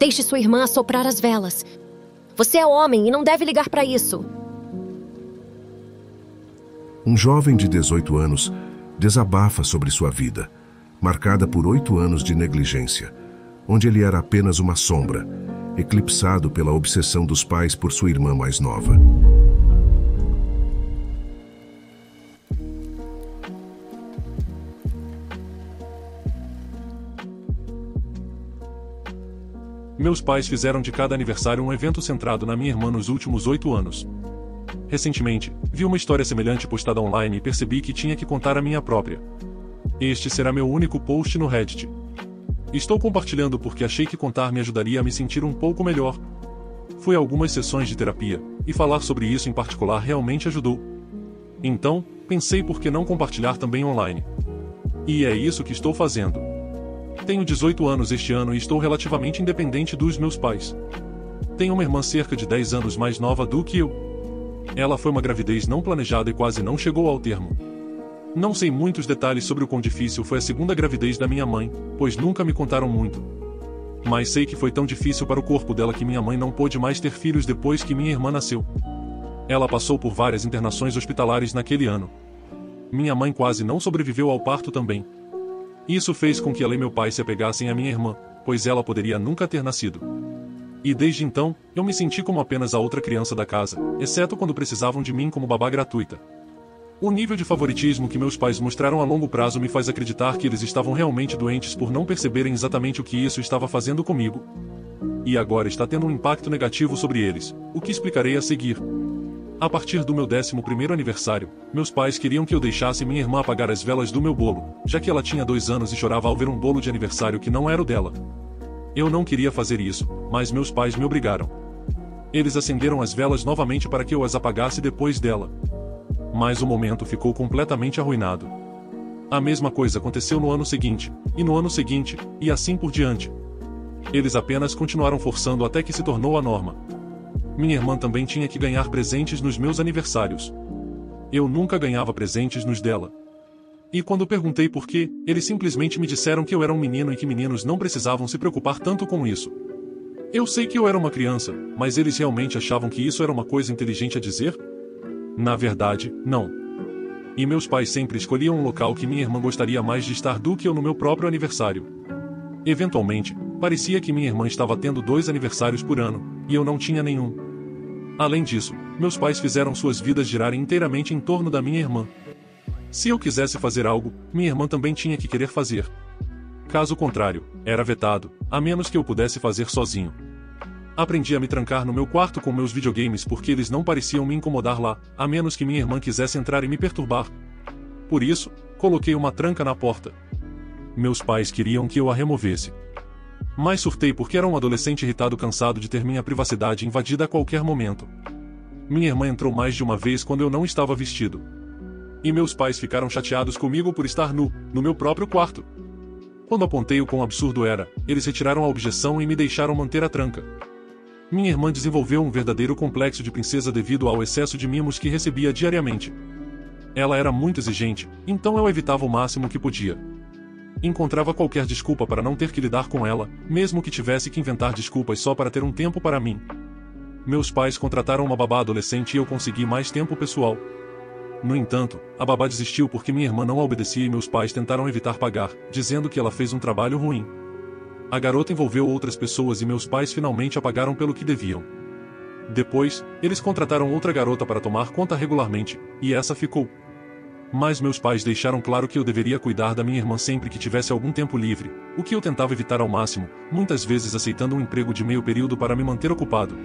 Deixe sua irmã assoprar as velas. Você é homem e não deve ligar para isso. Um jovem de 18 anos desabafa sobre sua vida, marcada por oito anos de negligência, onde ele era apenas uma sombra, eclipsado pela obsessão dos pais por sua irmã mais nova. Meus pais fizeram de cada aniversário um evento centrado na minha irmã nos últimos oito anos. Recentemente, vi uma história semelhante postada online e percebi que tinha que contar a minha própria. Este será meu único post no Reddit. Estou compartilhando porque achei que contar me ajudaria a me sentir um pouco melhor. Fui a algumas sessões de terapia, e falar sobre isso em particular realmente ajudou. Então, pensei por que não compartilhar também online. E é isso que estou fazendo. Tenho 18 anos este ano e estou relativamente independente dos meus pais. Tenho uma irmã cerca de 10 anos mais nova do que eu. Ela foi uma gravidez não planejada e quase não chegou ao termo. Não sei muitos detalhes sobre o quão difícil foi a segunda gravidez da minha mãe, pois nunca me contaram muito. Mas sei que foi tão difícil para o corpo dela que minha mãe não pôde mais ter filhos depois que minha irmã nasceu. Ela passou por várias internações hospitalares naquele ano. Minha mãe quase não sobreviveu ao parto também. Isso fez com que ela e meu pai se apegassem à minha irmã, pois ela poderia nunca ter nascido. E desde então, eu me senti como apenas a outra criança da casa, exceto quando precisavam de mim como babá gratuita. O nível de favoritismo que meus pais mostraram a longo prazo me faz acreditar que eles estavam realmente doentes por não perceberem exatamente o que isso estava fazendo comigo. E agora está tendo um impacto negativo sobre eles, o que explicarei a seguir. A partir do meu 11 aniversário, meus pais queriam que eu deixasse minha irmã apagar as velas do meu bolo, já que ela tinha dois anos e chorava ao ver um bolo de aniversário que não era o dela. Eu não queria fazer isso, mas meus pais me obrigaram. Eles acenderam as velas novamente para que eu as apagasse depois dela. Mas o momento ficou completamente arruinado. A mesma coisa aconteceu no ano seguinte, e no ano seguinte, e assim por diante. Eles apenas continuaram forçando até que se tornou a norma minha irmã também tinha que ganhar presentes nos meus aniversários. Eu nunca ganhava presentes nos dela. E quando perguntei por quê, eles simplesmente me disseram que eu era um menino e que meninos não precisavam se preocupar tanto com isso. Eu sei que eu era uma criança, mas eles realmente achavam que isso era uma coisa inteligente a dizer? Na verdade, não. E meus pais sempre escolhiam um local que minha irmã gostaria mais de estar do que eu no meu próprio aniversário. Eventualmente, parecia que minha irmã estava tendo dois aniversários por ano, e eu não tinha nenhum. Além disso, meus pais fizeram suas vidas girarem inteiramente em torno da minha irmã. Se eu quisesse fazer algo, minha irmã também tinha que querer fazer. Caso contrário, era vetado, a menos que eu pudesse fazer sozinho. Aprendi a me trancar no meu quarto com meus videogames porque eles não pareciam me incomodar lá, a menos que minha irmã quisesse entrar e me perturbar. Por isso, coloquei uma tranca na porta. Meus pais queriam que eu a removesse. Mas surtei porque era um adolescente irritado cansado de ter minha privacidade invadida a qualquer momento. Minha irmã entrou mais de uma vez quando eu não estava vestido. E meus pais ficaram chateados comigo por estar nu, no meu próprio quarto. Quando apontei o quão absurdo era, eles retiraram a objeção e me deixaram manter a tranca. Minha irmã desenvolveu um verdadeiro complexo de princesa devido ao excesso de mimos que recebia diariamente. Ela era muito exigente, então eu evitava o máximo que podia. Encontrava qualquer desculpa para não ter que lidar com ela, mesmo que tivesse que inventar desculpas só para ter um tempo para mim. Meus pais contrataram uma babá adolescente e eu consegui mais tempo pessoal. No entanto, a babá desistiu porque minha irmã não obedecia e meus pais tentaram evitar pagar, dizendo que ela fez um trabalho ruim. A garota envolveu outras pessoas e meus pais finalmente a pagaram pelo que deviam. Depois, eles contrataram outra garota para tomar conta regularmente, e essa ficou. Mas meus pais deixaram claro que eu deveria cuidar da minha irmã sempre que tivesse algum tempo livre, o que eu tentava evitar ao máximo, muitas vezes aceitando um emprego de meio período para me manter ocupado.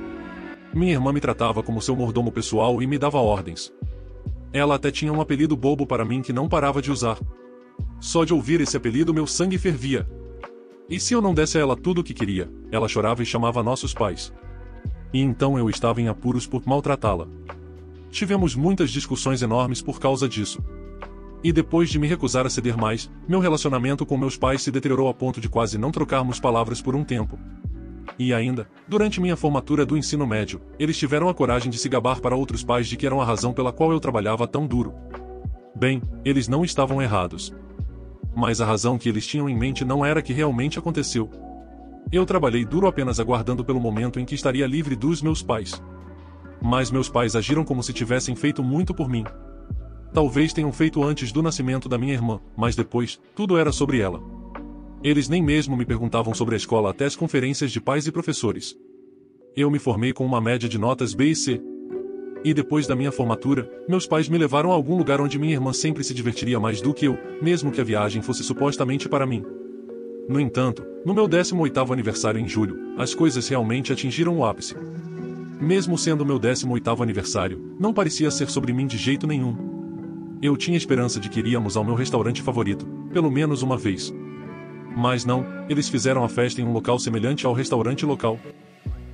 Minha irmã me tratava como seu mordomo pessoal e me dava ordens. Ela até tinha um apelido bobo para mim que não parava de usar. Só de ouvir esse apelido meu sangue fervia. E se eu não desse a ela tudo o que queria, ela chorava e chamava nossos pais. E então eu estava em apuros por maltratá-la. Tivemos muitas discussões enormes por causa disso. E depois de me recusar a ceder mais, meu relacionamento com meus pais se deteriorou a ponto de quase não trocarmos palavras por um tempo. E ainda, durante minha formatura do ensino médio, eles tiveram a coragem de se gabar para outros pais de que eram a razão pela qual eu trabalhava tão duro. Bem, eles não estavam errados. Mas a razão que eles tinham em mente não era que realmente aconteceu. Eu trabalhei duro apenas aguardando pelo momento em que estaria livre dos meus pais. Mas meus pais agiram como se tivessem feito muito por mim. Talvez tenham feito antes do nascimento da minha irmã, mas depois, tudo era sobre ela. Eles nem mesmo me perguntavam sobre a escola até as conferências de pais e professores. Eu me formei com uma média de notas B e C. E depois da minha formatura, meus pais me levaram a algum lugar onde minha irmã sempre se divertiria mais do que eu, mesmo que a viagem fosse supostamente para mim. No entanto, no meu 18º aniversário em julho, as coisas realmente atingiram o ápice. Mesmo sendo meu 18º aniversário, não parecia ser sobre mim de jeito nenhum. Eu tinha esperança de que iríamos ao meu restaurante favorito, pelo menos uma vez, mas não, eles fizeram a festa em um local semelhante ao restaurante local.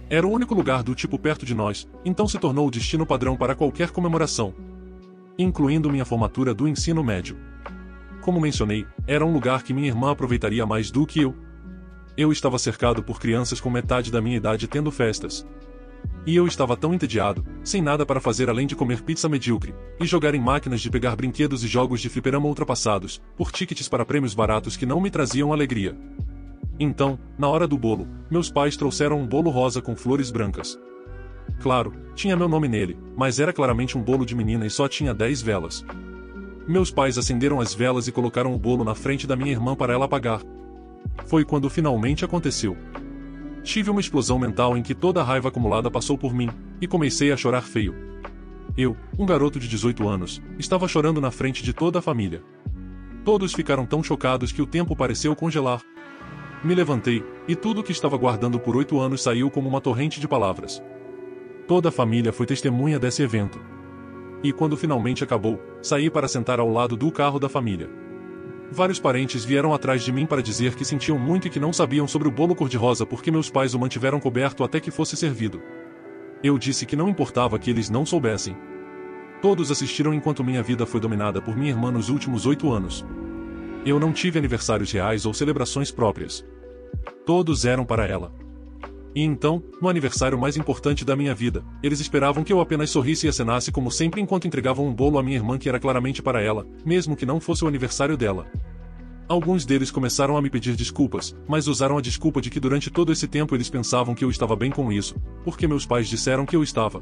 Era o único lugar do tipo perto de nós, então se tornou o destino padrão para qualquer comemoração. Incluindo minha formatura do ensino médio. Como mencionei, era um lugar que minha irmã aproveitaria mais do que eu. Eu estava cercado por crianças com metade da minha idade tendo festas, e eu estava tão entediado, sem nada para fazer além de comer pizza medíocre, e jogar em máquinas de pegar brinquedos e jogos de fliperama ultrapassados, por tickets para prêmios baratos que não me traziam alegria. Então, na hora do bolo, meus pais trouxeram um bolo rosa com flores brancas. Claro, tinha meu nome nele, mas era claramente um bolo de menina e só tinha 10 velas. Meus pais acenderam as velas e colocaram o bolo na frente da minha irmã para ela apagar. Foi quando finalmente aconteceu. Tive uma explosão mental em que toda a raiva acumulada passou por mim, e comecei a chorar feio. Eu, um garoto de 18 anos, estava chorando na frente de toda a família. Todos ficaram tão chocados que o tempo pareceu congelar. Me levantei, e tudo o que estava guardando por oito anos saiu como uma torrente de palavras. Toda a família foi testemunha desse evento. E quando finalmente acabou, saí para sentar ao lado do carro da família. Vários parentes vieram atrás de mim para dizer que sentiam muito e que não sabiam sobre o bolo cor-de-rosa porque meus pais o mantiveram coberto até que fosse servido. Eu disse que não importava que eles não soubessem. Todos assistiram enquanto minha vida foi dominada por minha irmã nos últimos oito anos. Eu não tive aniversários reais ou celebrações próprias. Todos eram para ela. E então, no aniversário mais importante da minha vida, eles esperavam que eu apenas sorrisse e acenasse como sempre enquanto entregavam um bolo à minha irmã que era claramente para ela, mesmo que não fosse o aniversário dela. Alguns deles começaram a me pedir desculpas, mas usaram a desculpa de que durante todo esse tempo eles pensavam que eu estava bem com isso, porque meus pais disseram que eu estava.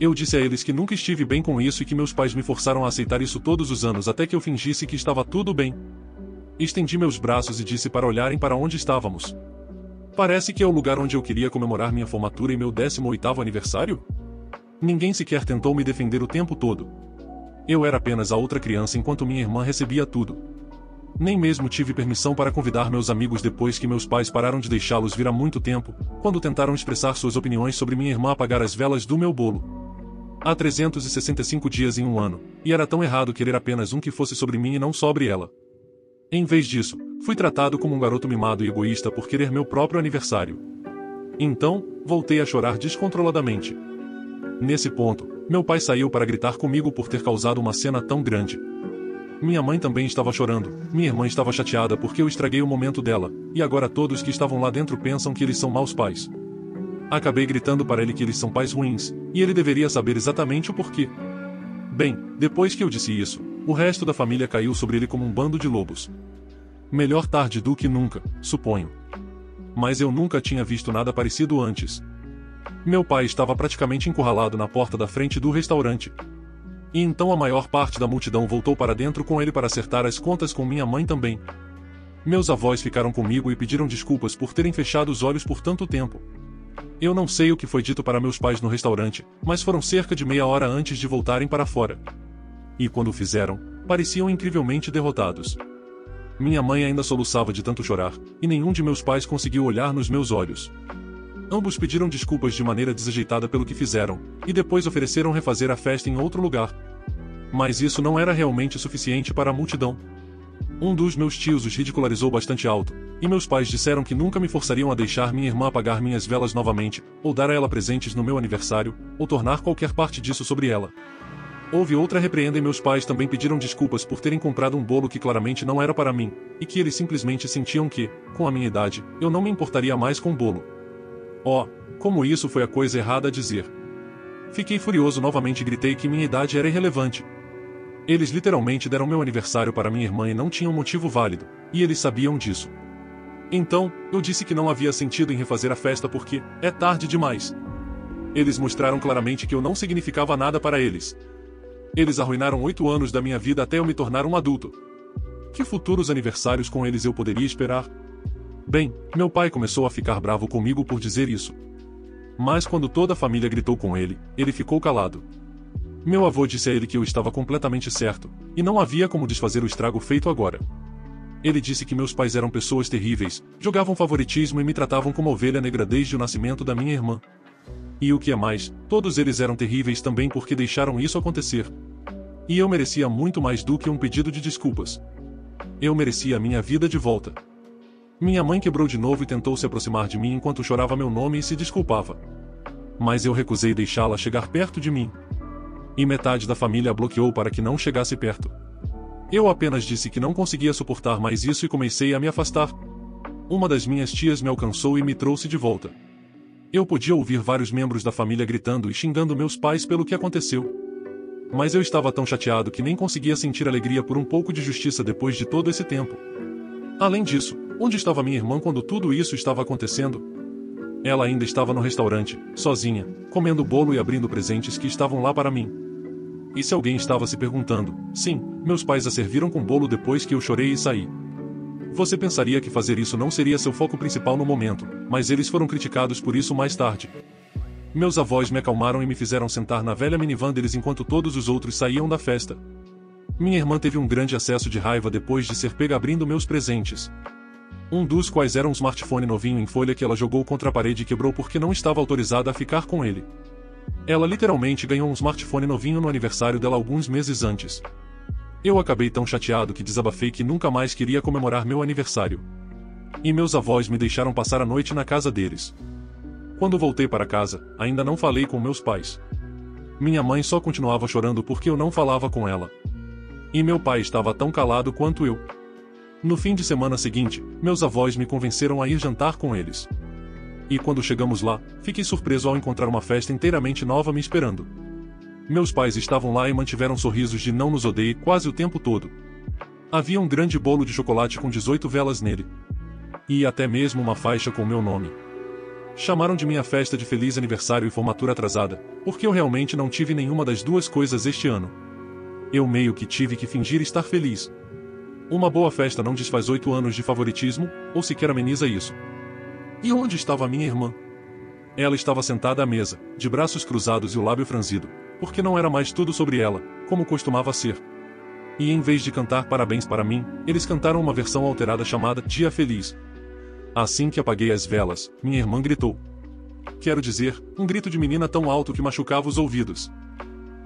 Eu disse a eles que nunca estive bem com isso e que meus pais me forçaram a aceitar isso todos os anos até que eu fingisse que estava tudo bem. Estendi meus braços e disse para olharem para onde estávamos. Parece que é o lugar onde eu queria comemorar minha formatura e meu 18º aniversário? Ninguém sequer tentou me defender o tempo todo. Eu era apenas a outra criança enquanto minha irmã recebia tudo. Nem mesmo tive permissão para convidar meus amigos depois que meus pais pararam de deixá-los vir há muito tempo, quando tentaram expressar suas opiniões sobre minha irmã apagar as velas do meu bolo. Há 365 dias em um ano, e era tão errado querer apenas um que fosse sobre mim e não sobre ela. Em vez disso, fui tratado como um garoto mimado e egoísta por querer meu próprio aniversário. Então, voltei a chorar descontroladamente. Nesse ponto, meu pai saiu para gritar comigo por ter causado uma cena tão grande. Minha mãe também estava chorando, minha irmã estava chateada porque eu estraguei o momento dela, e agora todos que estavam lá dentro pensam que eles são maus pais. Acabei gritando para ele que eles são pais ruins, e ele deveria saber exatamente o porquê. Bem, depois que eu disse isso, o resto da família caiu sobre ele como um bando de lobos. Melhor tarde do que nunca, suponho. Mas eu nunca tinha visto nada parecido antes. Meu pai estava praticamente encurralado na porta da frente do restaurante. E então a maior parte da multidão voltou para dentro com ele para acertar as contas com minha mãe também. Meus avós ficaram comigo e pediram desculpas por terem fechado os olhos por tanto tempo. Eu não sei o que foi dito para meus pais no restaurante, mas foram cerca de meia hora antes de voltarem para fora e quando o fizeram, pareciam incrivelmente derrotados. Minha mãe ainda soluçava de tanto chorar, e nenhum de meus pais conseguiu olhar nos meus olhos. Ambos pediram desculpas de maneira desajeitada pelo que fizeram, e depois ofereceram refazer a festa em outro lugar. Mas isso não era realmente suficiente para a multidão. Um dos meus tios os ridicularizou bastante alto, e meus pais disseram que nunca me forçariam a deixar minha irmã apagar minhas velas novamente, ou dar a ela presentes no meu aniversário, ou tornar qualquer parte disso sobre ela. Houve outra repreenda e meus pais também pediram desculpas por terem comprado um bolo que claramente não era para mim, e que eles simplesmente sentiam que, com a minha idade, eu não me importaria mais com o bolo. Oh, como isso foi a coisa errada a dizer. Fiquei furioso novamente e gritei que minha idade era irrelevante. Eles literalmente deram meu aniversário para minha irmã e não tinham motivo válido, e eles sabiam disso. Então, eu disse que não havia sentido em refazer a festa porque é tarde demais. Eles mostraram claramente que eu não significava nada para eles. Eles arruinaram oito anos da minha vida até eu me tornar um adulto. Que futuros aniversários com eles eu poderia esperar? Bem, meu pai começou a ficar bravo comigo por dizer isso. Mas quando toda a família gritou com ele, ele ficou calado. Meu avô disse a ele que eu estava completamente certo, e não havia como desfazer o estrago feito agora. Ele disse que meus pais eram pessoas terríveis, jogavam favoritismo e me tratavam como ovelha negra desde o nascimento da minha irmã. E o que é mais, todos eles eram terríveis também porque deixaram isso acontecer. E eu merecia muito mais do que um pedido de desculpas. Eu merecia a minha vida de volta. Minha mãe quebrou de novo e tentou se aproximar de mim enquanto chorava meu nome e se desculpava. Mas eu recusei deixá-la chegar perto de mim. E metade da família a bloqueou para que não chegasse perto. Eu apenas disse que não conseguia suportar mais isso e comecei a me afastar. Uma das minhas tias me alcançou e me trouxe de volta. Eu podia ouvir vários membros da família gritando e xingando meus pais pelo que aconteceu. Mas eu estava tão chateado que nem conseguia sentir alegria por um pouco de justiça depois de todo esse tempo. Além disso, onde estava minha irmã quando tudo isso estava acontecendo? Ela ainda estava no restaurante, sozinha, comendo bolo e abrindo presentes que estavam lá para mim. E se alguém estava se perguntando, sim, meus pais a serviram com bolo depois que eu chorei e saí. Você pensaria que fazer isso não seria seu foco principal no momento, mas eles foram criticados por isso mais tarde. Meus avós me acalmaram e me fizeram sentar na velha minivan deles enquanto todos os outros saíam da festa. Minha irmã teve um grande acesso de raiva depois de ser pega abrindo meus presentes. Um dos quais era um smartphone novinho em folha que ela jogou contra a parede e quebrou porque não estava autorizada a ficar com ele. Ela literalmente ganhou um smartphone novinho no aniversário dela alguns meses antes. Eu acabei tão chateado que desabafei que nunca mais queria comemorar meu aniversário. E meus avós me deixaram passar a noite na casa deles. Quando voltei para casa, ainda não falei com meus pais. Minha mãe só continuava chorando porque eu não falava com ela. E meu pai estava tão calado quanto eu. No fim de semana seguinte, meus avós me convenceram a ir jantar com eles. E quando chegamos lá, fiquei surpreso ao encontrar uma festa inteiramente nova me esperando. Meus pais estavam lá e mantiveram sorrisos de não nos odeie quase o tempo todo. Havia um grande bolo de chocolate com 18 velas nele. E até mesmo uma faixa com meu nome. Chamaram de minha festa de feliz aniversário e formatura atrasada, porque eu realmente não tive nenhuma das duas coisas este ano. Eu meio que tive que fingir estar feliz. Uma boa festa não desfaz oito anos de favoritismo, ou sequer ameniza isso. E onde estava minha irmã? Ela estava sentada à mesa, de braços cruzados e o lábio franzido, porque não era mais tudo sobre ela, como costumava ser. E em vez de cantar parabéns para mim, eles cantaram uma versão alterada chamada Dia Feliz. Assim que apaguei as velas, minha irmã gritou. Quero dizer, um grito de menina tão alto que machucava os ouvidos.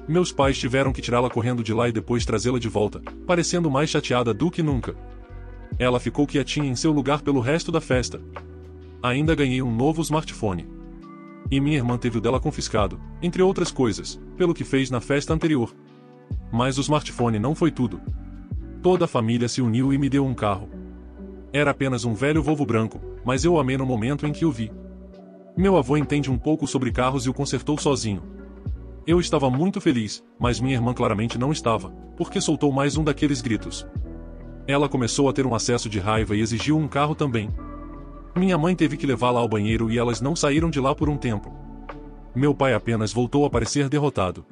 Meus pais tiveram que tirá-la correndo de lá e depois trazê-la de volta, parecendo mais chateada do que nunca. Ela ficou quietinha em seu lugar pelo resto da festa. Ainda ganhei um novo smartphone. E minha irmã teve o dela confiscado, entre outras coisas, pelo que fez na festa anterior. Mas o smartphone não foi tudo. Toda a família se uniu e me deu um carro. Era apenas um velho Volvo branco, mas eu amei no momento em que o vi. Meu avô entende um pouco sobre carros e o consertou sozinho. Eu estava muito feliz, mas minha irmã claramente não estava, porque soltou mais um daqueles gritos. Ela começou a ter um acesso de raiva e exigiu um carro também. Minha mãe teve que levá-la ao banheiro e elas não saíram de lá por um tempo. Meu pai apenas voltou a parecer derrotado.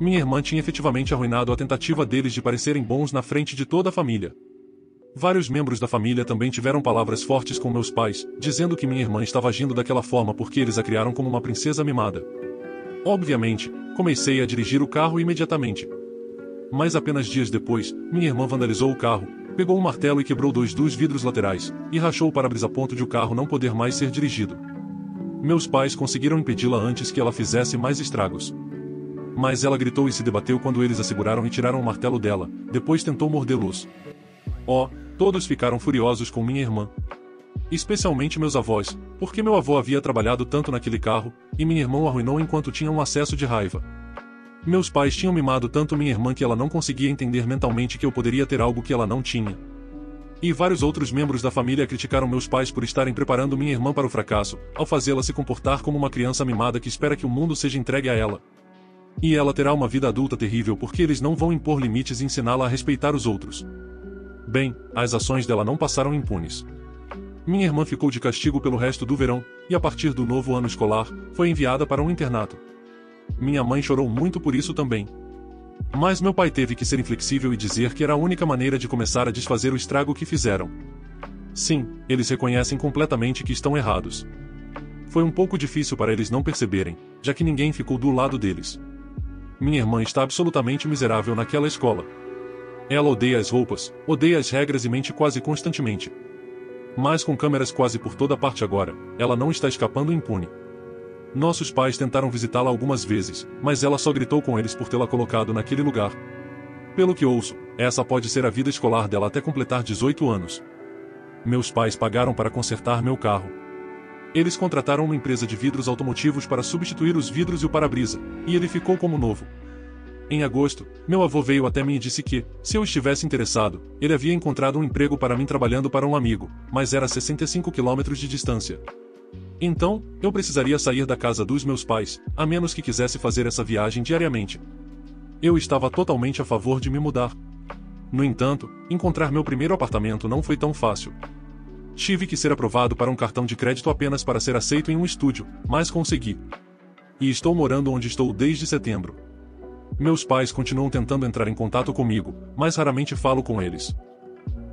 Minha irmã tinha efetivamente arruinado a tentativa deles de parecerem bons na frente de toda a família. Vários membros da família também tiveram palavras fortes com meus pais, dizendo que minha irmã estava agindo daquela forma porque eles a criaram como uma princesa mimada. Obviamente, comecei a dirigir o carro imediatamente. Mas apenas dias depois, minha irmã vandalizou o carro, pegou um martelo e quebrou dois dos vidros laterais, e rachou o para-brisa a ponto de o carro não poder mais ser dirigido. Meus pais conseguiram impedi-la antes que ela fizesse mais estragos. Mas ela gritou e se debateu quando eles a seguraram e tiraram o martelo dela, depois tentou mordê-los. Oh, todos ficaram furiosos com minha irmã, especialmente meus avós, porque meu avô havia trabalhado tanto naquele carro, e minha irmã o arruinou enquanto tinha um acesso de raiva. Meus pais tinham mimado tanto minha irmã que ela não conseguia entender mentalmente que eu poderia ter algo que ela não tinha. E vários outros membros da família criticaram meus pais por estarem preparando minha irmã para o fracasso, ao fazê-la se comportar como uma criança mimada que espera que o mundo seja entregue a ela. E ela terá uma vida adulta terrível porque eles não vão impor limites e ensiná-la a respeitar os outros. Bem, as ações dela não passaram impunes. Minha irmã ficou de castigo pelo resto do verão, e a partir do novo ano escolar, foi enviada para um internato. Minha mãe chorou muito por isso também. Mas meu pai teve que ser inflexível e dizer que era a única maneira de começar a desfazer o estrago que fizeram. Sim, eles reconhecem completamente que estão errados. Foi um pouco difícil para eles não perceberem, já que ninguém ficou do lado deles. Minha irmã está absolutamente miserável naquela escola. Ela odeia as roupas, odeia as regras e mente quase constantemente. Mas com câmeras quase por toda parte agora, ela não está escapando impune. Nossos pais tentaram visitá-la algumas vezes, mas ela só gritou com eles por tê-la colocado naquele lugar. Pelo que ouço, essa pode ser a vida escolar dela até completar 18 anos. Meus pais pagaram para consertar meu carro. Eles contrataram uma empresa de vidros automotivos para substituir os vidros e o para-brisa, e ele ficou como novo. Em agosto, meu avô veio até mim e disse que, se eu estivesse interessado, ele havia encontrado um emprego para mim trabalhando para um amigo, mas era 65 quilômetros de distância. Então, eu precisaria sair da casa dos meus pais, a menos que quisesse fazer essa viagem diariamente. Eu estava totalmente a favor de me mudar. No entanto, encontrar meu primeiro apartamento não foi tão fácil. Tive que ser aprovado para um cartão de crédito apenas para ser aceito em um estúdio, mas consegui. E estou morando onde estou desde setembro. Meus pais continuam tentando entrar em contato comigo, mas raramente falo com eles.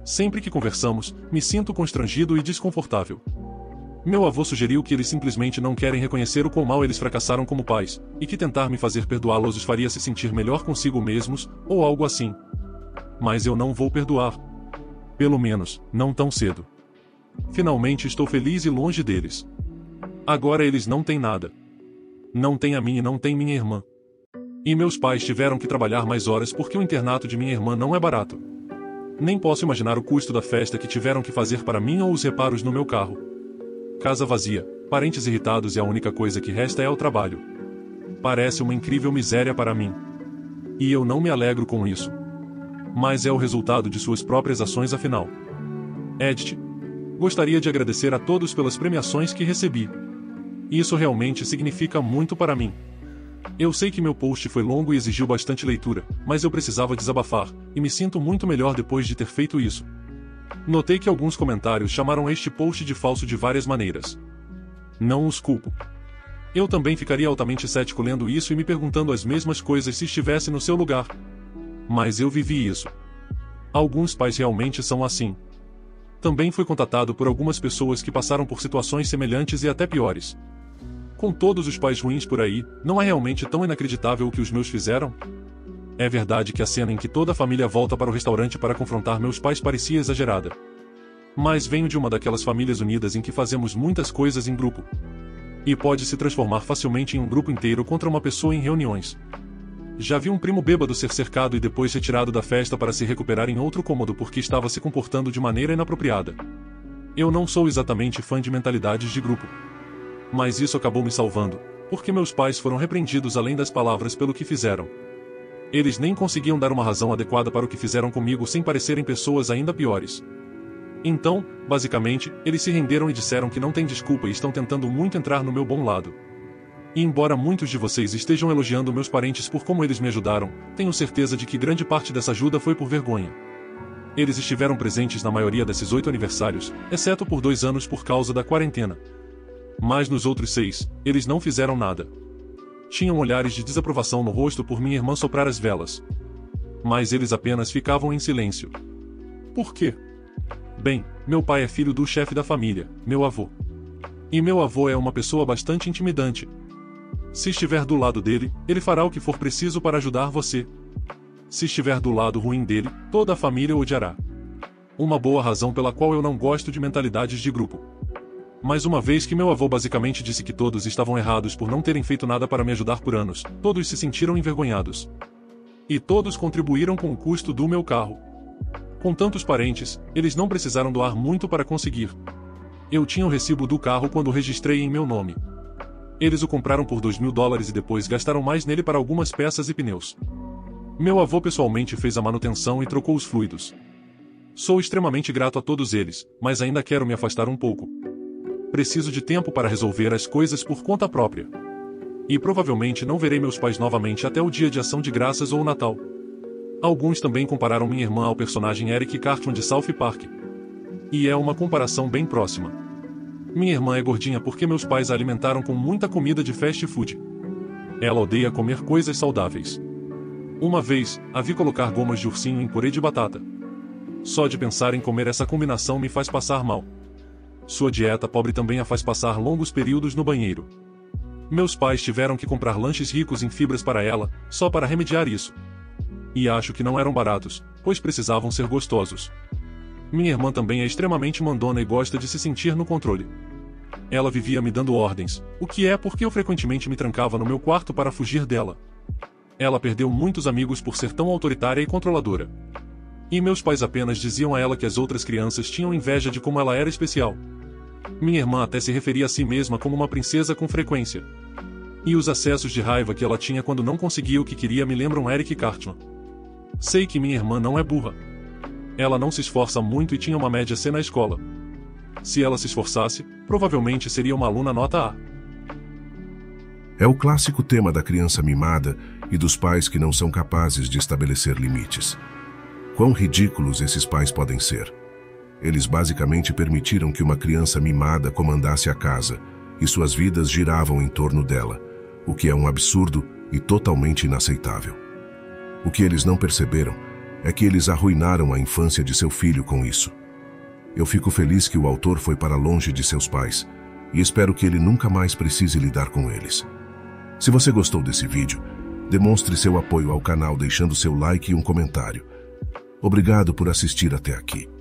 Sempre que conversamos, me sinto constrangido e desconfortável. Meu avô sugeriu que eles simplesmente não querem reconhecer o quão mal eles fracassaram como pais, e que tentar me fazer perdoá-los os faria se sentir melhor consigo mesmos, ou algo assim. Mas eu não vou perdoar. Pelo menos, não tão cedo. Finalmente estou feliz e longe deles. Agora eles não têm nada. Não tem a mim e não tem minha irmã. E meus pais tiveram que trabalhar mais horas porque o internato de minha irmã não é barato. Nem posso imaginar o custo da festa que tiveram que fazer para mim ou os reparos no meu carro. Casa vazia, parentes irritados e a única coisa que resta é o trabalho. Parece uma incrível miséria para mim. E eu não me alegro com isso. Mas é o resultado de suas próprias ações afinal. Edith. Gostaria de agradecer a todos pelas premiações que recebi. Isso realmente significa muito para mim. Eu sei que meu post foi longo e exigiu bastante leitura, mas eu precisava desabafar, e me sinto muito melhor depois de ter feito isso. Notei que alguns comentários chamaram este post de falso de várias maneiras. Não os culpo. Eu também ficaria altamente cético lendo isso e me perguntando as mesmas coisas se estivesse no seu lugar. Mas eu vivi isso. Alguns pais realmente são assim. Também fui contatado por algumas pessoas que passaram por situações semelhantes e até piores. Com todos os pais ruins por aí, não é realmente tão inacreditável o que os meus fizeram? É verdade que a cena em que toda a família volta para o restaurante para confrontar meus pais parecia exagerada. Mas venho de uma daquelas famílias unidas em que fazemos muitas coisas em grupo. E pode se transformar facilmente em um grupo inteiro contra uma pessoa em reuniões. Já vi um primo bêbado ser cercado e depois retirado da festa para se recuperar em outro cômodo porque estava se comportando de maneira inapropriada. Eu não sou exatamente fã de mentalidades de grupo. Mas isso acabou me salvando, porque meus pais foram repreendidos além das palavras pelo que fizeram. Eles nem conseguiam dar uma razão adequada para o que fizeram comigo sem parecerem pessoas ainda piores. Então, basicamente, eles se renderam e disseram que não tem desculpa e estão tentando muito entrar no meu bom lado. E embora muitos de vocês estejam elogiando meus parentes por como eles me ajudaram, tenho certeza de que grande parte dessa ajuda foi por vergonha. Eles estiveram presentes na maioria desses oito aniversários, exceto por dois anos por causa da quarentena. Mas nos outros seis, eles não fizeram nada tinham olhares de desaprovação no rosto por minha irmã soprar as velas. Mas eles apenas ficavam em silêncio. Por quê? Bem, meu pai é filho do chefe da família, meu avô. E meu avô é uma pessoa bastante intimidante. Se estiver do lado dele, ele fará o que for preciso para ajudar você. Se estiver do lado ruim dele, toda a família o odiará. Uma boa razão pela qual eu não gosto de mentalidades de grupo. Mas uma vez que meu avô basicamente disse que todos estavam errados por não terem feito nada para me ajudar por anos, todos se sentiram envergonhados. E todos contribuíram com o custo do meu carro. Com tantos parentes, eles não precisaram doar muito para conseguir. Eu tinha o recibo do carro quando registrei em meu nome. Eles o compraram por 2 mil dólares e depois gastaram mais nele para algumas peças e pneus. Meu avô pessoalmente fez a manutenção e trocou os fluidos. Sou extremamente grato a todos eles, mas ainda quero me afastar um pouco preciso de tempo para resolver as coisas por conta própria. E provavelmente não verei meus pais novamente até o dia de ação de graças ou Natal. Alguns também compararam minha irmã ao personagem Eric Cartman de South Park. E é uma comparação bem próxima. Minha irmã é gordinha porque meus pais a alimentaram com muita comida de fast food. Ela odeia comer coisas saudáveis. Uma vez, a vi colocar gomas de ursinho em purê de batata. Só de pensar em comer essa combinação me faz passar mal. Sua dieta pobre também a faz passar longos períodos no banheiro. Meus pais tiveram que comprar lanches ricos em fibras para ela, só para remediar isso. E acho que não eram baratos, pois precisavam ser gostosos. Minha irmã também é extremamente mandona e gosta de se sentir no controle. Ela vivia me dando ordens, o que é porque eu frequentemente me trancava no meu quarto para fugir dela. Ela perdeu muitos amigos por ser tão autoritária e controladora. E meus pais apenas diziam a ela que as outras crianças tinham inveja de como ela era especial. Minha irmã até se referia a si mesma como uma princesa com frequência. E os acessos de raiva que ela tinha quando não conseguia o que queria me lembram Eric Cartman. Sei que minha irmã não é burra. Ela não se esforça muito e tinha uma média C na escola. Se ela se esforçasse, provavelmente seria uma aluna nota A. É o clássico tema da criança mimada e dos pais que não são capazes de estabelecer limites. Quão ridículos esses pais podem ser. Eles basicamente permitiram que uma criança mimada comandasse a casa e suas vidas giravam em torno dela, o que é um absurdo e totalmente inaceitável. O que eles não perceberam é que eles arruinaram a infância de seu filho com isso. Eu fico feliz que o autor foi para longe de seus pais e espero que ele nunca mais precise lidar com eles. Se você gostou desse vídeo, demonstre seu apoio ao canal deixando seu like e um comentário. Obrigado por assistir até aqui.